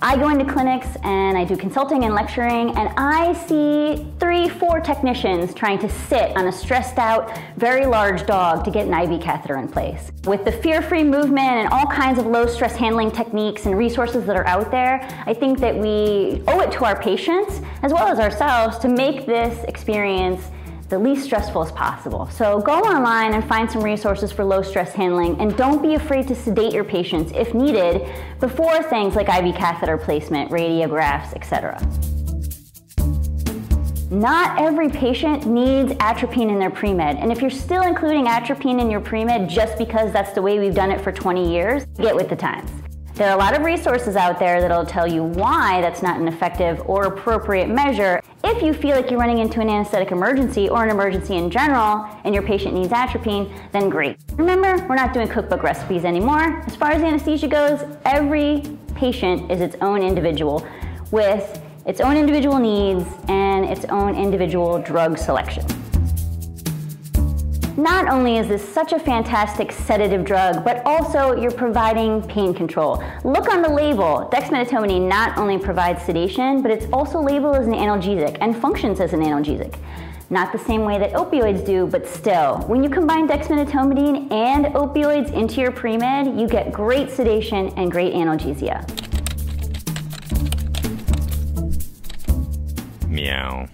I go into clinics and I do consulting and lecturing, and I see three, four technicians trying to sit on a stressed out, very large dog to get an IV catheter in place. With the fear free movement and all kinds of low stress handling techniques and resources that are out there, I think that we owe it to our patients as well as ourselves to make this experience the least stressful as possible. So go online and find some resources for low stress handling and don't be afraid to sedate your patients if needed before things like IV catheter placement, radiographs, etc. Not every patient needs atropine in their pre-med, and if you're still including atropine in your pre-med just because that's the way we've done it for 20 years, get with the times. There are a lot of resources out there that'll tell you why that's not an effective or appropriate measure. If you feel like you're running into an anesthetic emergency or an emergency in general and your patient needs atropine, then great. Remember, we're not doing cookbook recipes anymore. As far as anesthesia goes, every patient is its own individual with its own individual needs and its own individual drug selection. Not only is this such a fantastic sedative drug, but also you're providing pain control. Look on the label. Dexmedetomidine not only provides sedation, but it's also labeled as an analgesic and functions as an analgesic. Not the same way that opioids do, but still. When you combine dexmedetomidine and opioids into your pre-med, you get great sedation and great analgesia. Meow.